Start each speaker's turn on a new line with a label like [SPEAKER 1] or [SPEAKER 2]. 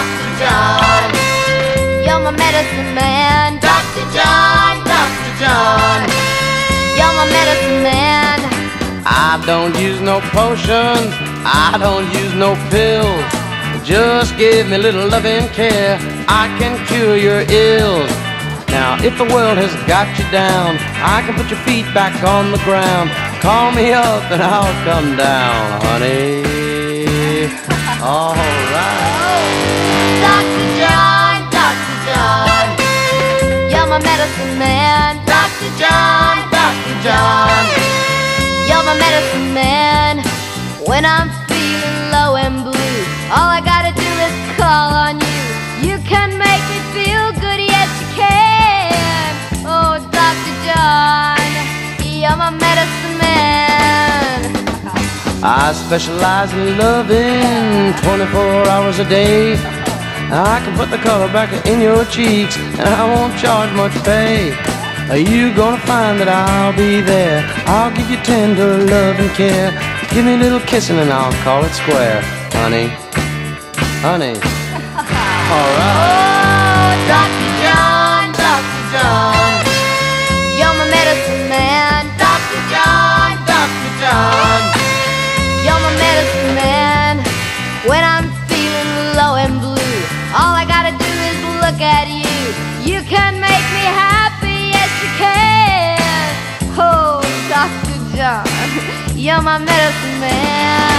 [SPEAKER 1] Dr. Jon. You're my medicine man. Dr. Jon, Dr. Jon. You're my medicine man.
[SPEAKER 2] I don't use no potions. I don't use no pills. Just give me a little loving care. I can cure your ills. Now, if the world has got you down, I can put your feet back on the ground. Call me up and I'll come down, honey. All right.
[SPEAKER 1] Jon, you're my medicine man. Dr. Jon, Dr. Jon, you're my medicine man. When I'm feeling low and blue, all I gotta do is call on you. You can make me feel good, yes you can. Oh, Dr. Jon, you're my medicine man.
[SPEAKER 2] I specialize in loving 24 hours a day. I can put the color back in your cheeks, and I won't charge much pay. Are you gonna find that I'll be there? I'll give you tender love and care. Give me a little kissing, and I'll call it square, honey. Honey. All right.
[SPEAKER 1] Oh, Dr. Jon, Dr. Jon, you're my medicine man. Dr. Jon, Dr. Jon, you're my medicine man. All I gotta do is look at you. You can make me happy, yes you can. Oh, Dr. Jon, you're my medicine man.